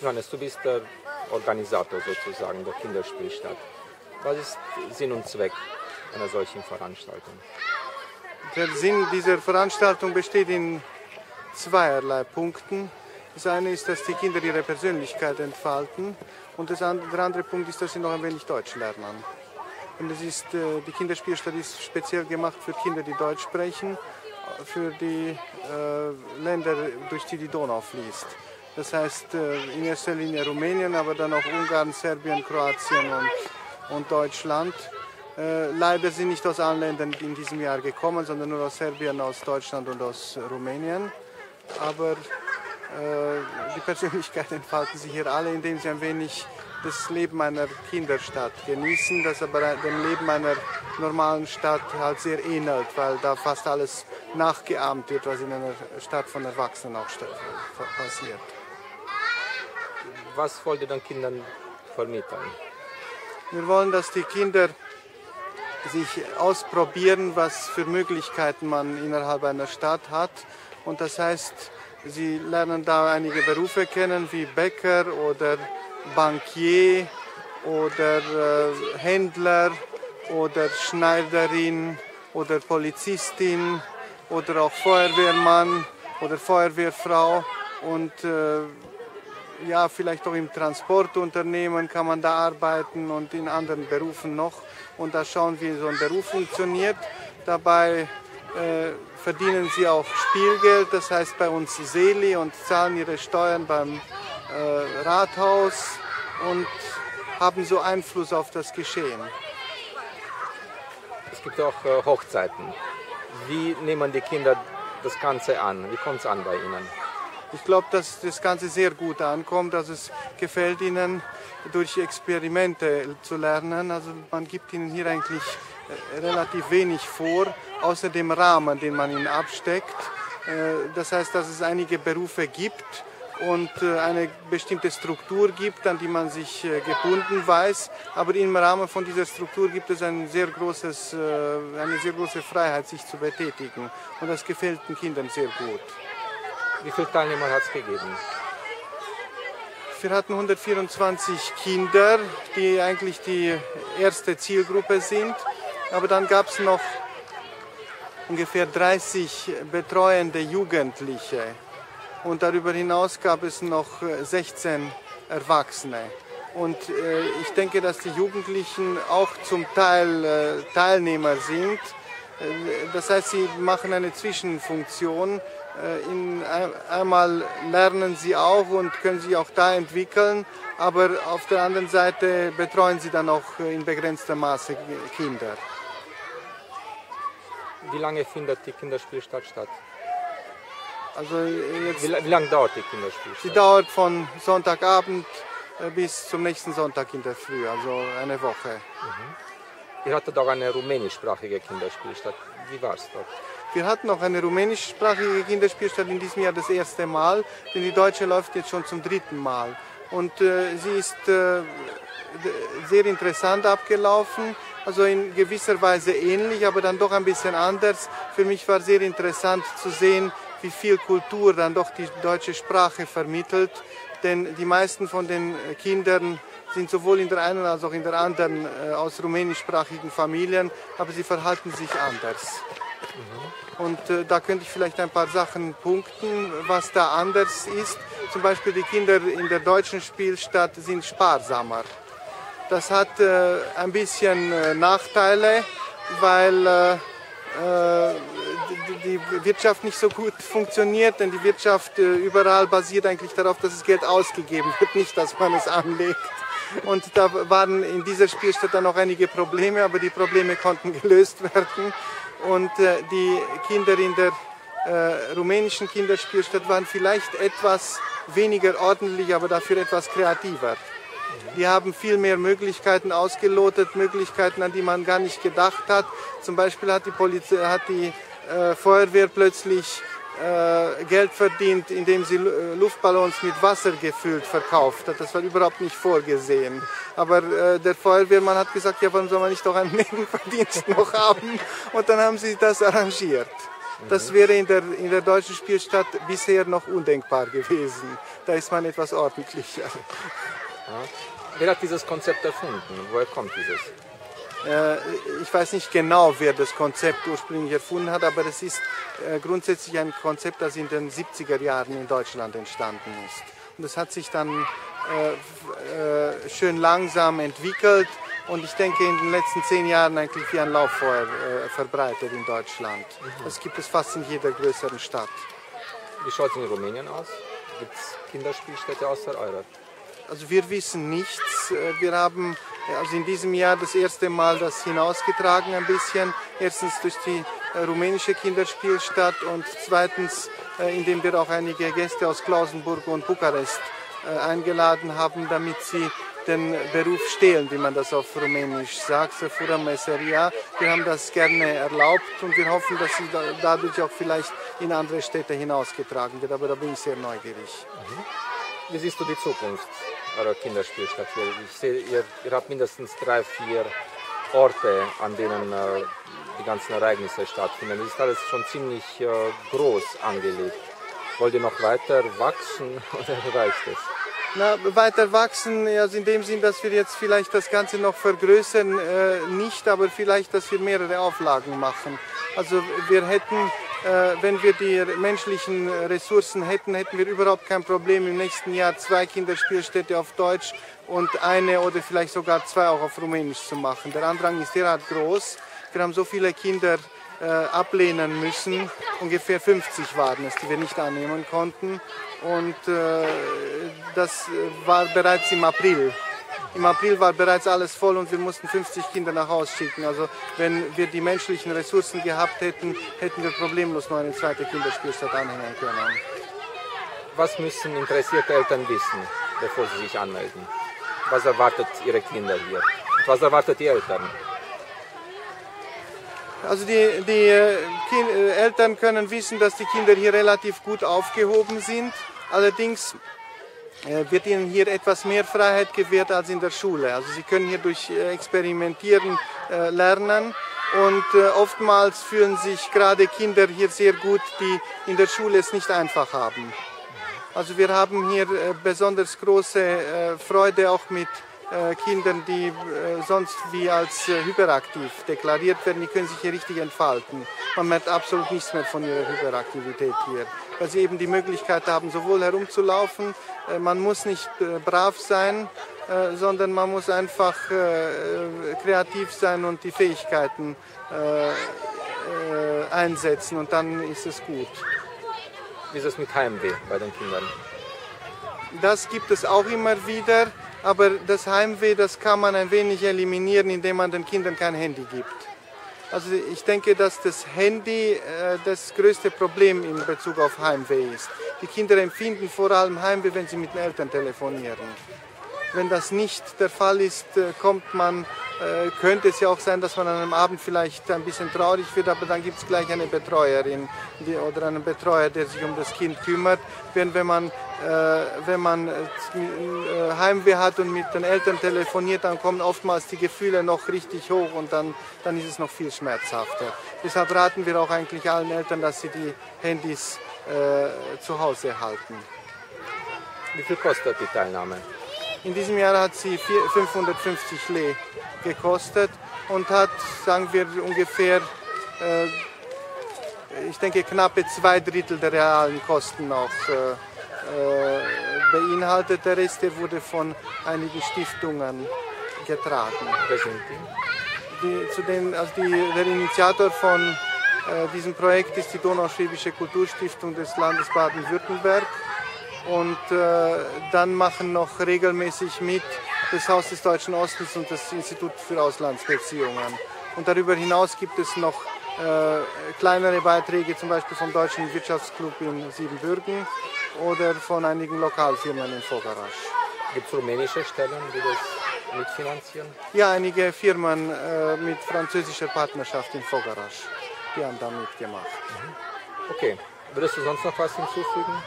Johannes, du bist der Organisator sozusagen der Kinderspielstadt. Was ist Sinn und Zweck einer solchen Veranstaltung? Der Sinn dieser Veranstaltung besteht in zweierlei Punkten. Das eine ist, dass die Kinder ihre Persönlichkeit entfalten und das andere, der andere Punkt ist, dass sie noch ein wenig Deutsch lernen. Und es ist, äh, die Kinderspielstadt ist speziell gemacht für Kinder, die Deutsch sprechen, für die äh, Länder, durch die die Donau fließt. Das heißt äh, in erster Linie Rumänien, aber dann auch Ungarn, Serbien, Kroatien und, und Deutschland. Äh, leider sind nicht aus allen Ländern in diesem Jahr gekommen, sondern nur aus Serbien, aus Deutschland und aus Rumänien. Aber äh, die Persönlichkeiten entfalten sich hier alle, indem sie ein wenig das Leben einer Kinderstadt genießen, das aber dem Leben einer normalen Stadt halt sehr ähnelt, weil da fast alles nachgeahmt wird, was in einer Stadt von Erwachsenen auch passiert. Was wollt ihr den Kindern vermitteln? Wir wollen, dass die Kinder sich ausprobieren, was für Möglichkeiten man innerhalb einer Stadt hat. Und das heißt, sie lernen da einige Berufe kennen, wie Bäcker oder Bankier oder äh, Händler oder Schneiderin oder Polizistin oder auch Feuerwehrmann oder Feuerwehrfrau und äh, ja, vielleicht auch im Transportunternehmen kann man da arbeiten und in anderen Berufen noch und da schauen, wie so ein Beruf funktioniert. Dabei äh, verdienen sie auch Spielgeld, das heißt bei uns Seli und zahlen ihre Steuern beim äh, Rathaus und haben so Einfluss auf das Geschehen. Es gibt auch äh, Hochzeiten. Wie nehmen die Kinder das Ganze an? Wie kommt es an bei ihnen? Ich glaube, dass das Ganze sehr gut ankommt. Also es gefällt ihnen, durch Experimente zu lernen. Also man gibt ihnen hier eigentlich äh, relativ wenig vor, außer dem Rahmen, den man ihnen absteckt. Äh, das heißt, dass es einige Berufe gibt, und äh, eine bestimmte Struktur gibt, an die man sich gebunden weiß. Aber im Rahmen von dieser Struktur gibt es ein sehr großes, eine sehr große Freiheit, sich zu betätigen. Und das gefällt den Kindern sehr gut. Wie viele Teilnehmer hat es gegeben? Wir hatten 124 Kinder, die eigentlich die erste Zielgruppe sind. Aber dann gab es noch ungefähr 30 betreuende Jugendliche und darüber hinaus gab es noch 16 äh, Erwachsene. Und äh, ich denke, dass die Jugendlichen auch zum Teil äh, Teilnehmer sind. Äh, das heißt, sie machen eine Zwischenfunktion. Äh, in, einmal lernen sie auch und können sich auch da entwickeln, aber auf der anderen Seite betreuen sie dann auch in begrenztem Maße Kinder. Wie lange findet die Kinderspielstadt statt? Also jetzt, wie, wie lange dauert die Kinderspielzeit? Sie dauert von Sonntagabend äh, bis zum nächsten Sonntag in der Früh, also eine Woche. Mhm. Ihr hattet auch eine rumänischsprachige Kinderspielstadt. Wie war es dort? Wir hatten auch eine rumänischsprachige Kinderspielstadt in diesem Jahr das erste Mal, denn die deutsche läuft jetzt schon zum dritten Mal. Und äh, sie ist äh, sehr interessant abgelaufen, also in gewisser Weise ähnlich, aber dann doch ein bisschen anders. Für mich war sehr interessant zu sehen, wie viel Kultur dann doch die deutsche Sprache vermittelt. Denn die meisten von den Kindern sind sowohl in der einen als auch in der anderen äh, aus rumänischsprachigen Familien, aber sie verhalten sich anders. Und äh, da könnte ich vielleicht ein paar Sachen punkten, was da anders ist. Zum Beispiel die Kinder in der deutschen Spielstadt sind sparsamer. Das hat äh, ein bisschen äh, Nachteile, weil äh, äh, die Wirtschaft nicht so gut funktioniert, denn die Wirtschaft äh, überall basiert eigentlich darauf, dass das Geld ausgegeben wird, nicht dass man es anlegt. Und da waren in dieser Spielstadt dann noch einige Probleme, aber die Probleme konnten gelöst werden. Und äh, die Kinder in der äh, rumänischen Kinderspielstadt waren vielleicht etwas weniger ordentlich, aber dafür etwas kreativer. Die haben viel mehr Möglichkeiten ausgelotet, Möglichkeiten, an die man gar nicht gedacht hat. Zum Beispiel hat die, Polizei, hat die äh, Feuerwehr plötzlich Geld verdient, indem sie äh, Luftballons mit Wasser gefüllt verkauft hat. Das war überhaupt nicht vorgesehen. Aber äh, der Feuerwehrmann hat gesagt, ja, warum soll man nicht doch einen Nebenverdienst noch haben? Und dann haben sie das arrangiert. Das wäre in der, in der deutschen Spielstadt bisher noch undenkbar gewesen. Da ist man etwas ordentlicher. Ja. Wer hat dieses Konzept erfunden? Woher kommt dieses? Äh, ich weiß nicht genau, wer das Konzept ursprünglich erfunden hat, aber es ist äh, grundsätzlich ein Konzept, das in den 70er Jahren in Deutschland entstanden ist. Und das hat sich dann äh, schön langsam entwickelt und ich denke in den letzten zehn Jahren eigentlich wie ein Lauffeuer verbreitet in Deutschland. Mhm. Das gibt es fast in jeder größeren Stadt. Wie schaut es in Rumänien aus? Gibt es Kinderspielstätte außer eurer? Also wir wissen nichts. Wir haben also in diesem Jahr das erste Mal das hinausgetragen ein bisschen. Erstens durch die äh, rumänische Kinderspielstadt und zweitens, äh, indem wir auch einige Gäste aus Klausenburg und Bukarest äh, eingeladen haben, damit sie den Beruf stehlen, wie man das auf Rumänisch sagt, Fura Meseria. Wir haben das gerne erlaubt und wir hoffen, dass sie dadurch auch vielleicht in andere Städte hinausgetragen wird. Aber da bin ich sehr neugierig. Mhm. Wie siehst du die Zukunft? eurer Kinderspielstadt hier. Ich sehe, ihr, ihr habt mindestens drei, vier Orte, an denen äh, die ganzen Ereignisse stattfinden. Das ist alles schon ziemlich äh, groß angelegt. Wollt ihr noch weiter wachsen oder reicht es? Na, weiter wachsen, also in dem Sinn, dass wir jetzt vielleicht das Ganze noch vergrößern, äh, nicht, aber vielleicht, dass wir mehrere Auflagen machen. Also wir hätten wenn wir die menschlichen Ressourcen hätten, hätten wir überhaupt kein Problem, im nächsten Jahr zwei Kinderspielstätte auf Deutsch und eine oder vielleicht sogar zwei auch auf Rumänisch zu machen. Der Andrang ist derart groß. Wir haben so viele Kinder äh, ablehnen müssen. Ungefähr 50 waren es, die wir nicht annehmen konnten. Und äh, das war bereits im April. Im April war bereits alles voll und wir mussten 50 Kinder nach Hause schicken. Also wenn wir die menschlichen Ressourcen gehabt hätten, hätten wir problemlos noch eine zweite Kinderspielstadt anhängen können. Was müssen interessierte Eltern wissen, bevor sie sich anmelden? Was erwartet ihre Kinder hier? was erwartet die Eltern? Also die, die kind, äh, Eltern können wissen, dass die Kinder hier relativ gut aufgehoben sind. Allerdings äh, wird ihnen hier etwas mehr Freiheit gewährt als in der Schule. Also sie können hier durch äh, Experimentieren äh, lernen und oftmals fühlen sich gerade Kinder hier sehr gut, die in der Schule es nicht einfach haben. Also wir haben hier besonders große Freude auch mit Kindern, die sonst wie als hyperaktiv deklariert werden, die können sich hier richtig entfalten. Man merkt absolut nichts mehr von ihrer Hyperaktivität hier weil sie eben die Möglichkeit haben, sowohl herumzulaufen, äh, man muss nicht äh, brav sein, äh, sondern man muss einfach kreativ sein und die Fähigkeiten einsetzen und dann ist es gut. Wie ist es mit Heimweh bei den Kindern? Das gibt es auch immer wieder, aber das Heimweh, das kann man ein wenig eliminieren, indem man den Kindern kein Handy gibt. Also ich denke, dass das Handy äh, das größte Problem in Bezug auf Heimweh ist. Die Kinder empfinden vor allem Heimweh, wenn sie mit den Eltern telefonieren. Wenn das nicht der Fall ist, äh, kommt man, äh, könnte es ja auch sein, dass man an einem Abend vielleicht ein bisschen traurig wird, aber dann gibt es gleich eine Betreuerin oder einen Betreuer, der sich um das Kind kümmert. Während wenn man, äh, wenn man Heimweh hat und mit den Eltern telefoniert, dann kommen oftmals die Gefühle noch richtig hoch und dann, dann ist es noch viel schmerzhafter. Deshalb raten wir auch eigentlich allen Eltern, dass sie die Handys zu Hause halten. Wie viel kostet die Teilnahme? In diesem Jahr hat sie 550 Le gekostet und hat, sagen wir, ungefähr, äh, ich denke, knappe zwei Drittel der realen Kosten auch äh, äh beinhaltet. Der Rest der wurde von einigen Stiftungen getragen. Wer sind die? die zu den, also die, der Initiator von äh, diesem Projekt ist die Donauschwäbische Kulturstiftung des Landes Baden-Württemberg und äh, dann machen noch regelmäßig mit das Haus des Deutschen Ostens und das Institut für Auslandsbeziehungen. Und darüber hinaus gibt es noch äh, kleinere Beiträge, zum Beispiel vom Deutschen Wirtschaftsclub in Siebenbürgen oder von einigen Lokalfirmen in Fogarasch. Gibt es rumänische Stellen, die das mitfinanzieren? Ja, einige Firmen äh, mit französischer Partnerschaft in Fogarasch, die haben da mitgemacht. Mhm. Okay, würdest du sonst noch was hinzufügen?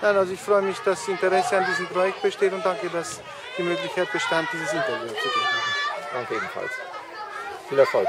Nein, also ich freue mich, dass Interesse an diesem Projekt besteht und danke, dass die Möglichkeit bestand, dieses Interview zu geben. Danke ebenfalls. Viel Erfolg.